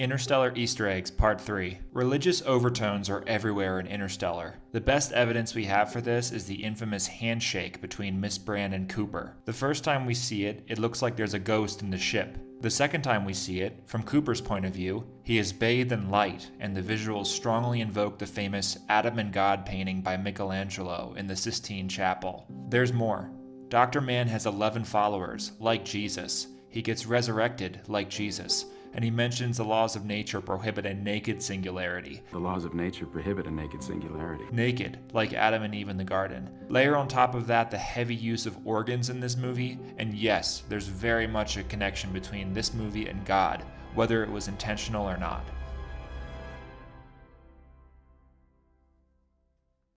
Interstellar Easter Eggs Part 3. Religious overtones are everywhere in Interstellar. The best evidence we have for this is the infamous handshake between Miss Brand and Cooper. The first time we see it, it looks like there's a ghost in the ship. The second time we see it, from Cooper's point of view, he is bathed in light, and the visuals strongly invoke the famous Adam and God painting by Michelangelo in the Sistine Chapel. There's more. Dr. Mann has 11 followers, like Jesus. He gets resurrected, like Jesus and he mentions the laws of nature prohibit a naked singularity. The laws of nature prohibit a naked singularity. Naked, like Adam and Eve in the garden. Layer on top of that the heavy use of organs in this movie, and yes, there's very much a connection between this movie and God, whether it was intentional or not.